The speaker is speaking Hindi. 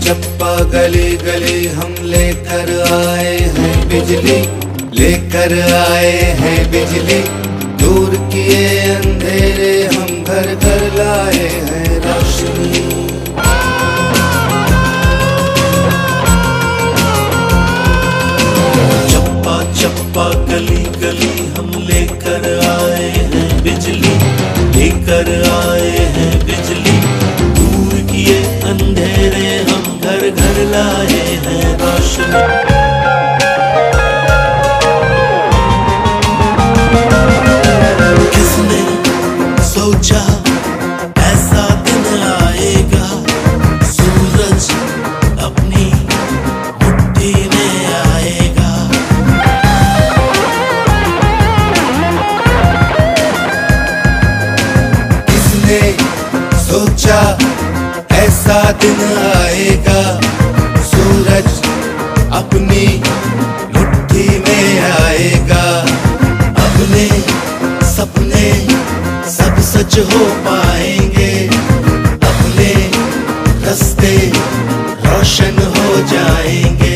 चप्पा गली गली हम लेकर आए हैं बिजली, लेकर आए हैं बिजली। दूर किए अंधेरे हम घर घर लाए हैं रोशनी। चप्पा चप्पा गली गली हम लेकर आए हैं बिजली, लेकर आए हैं लाए हैं रोशनी। किसने सोचा ऐसा दिन आएगा? सूरज अपनी मुट्ठी में आएगा। किसने सोचा ऐसा दिन आएगा? सूरज अपनी मुट्ठी में आएगा। अपने सपने सब सच हो पाएँगे। अपने रस्ते रोशन हो जाएँगे।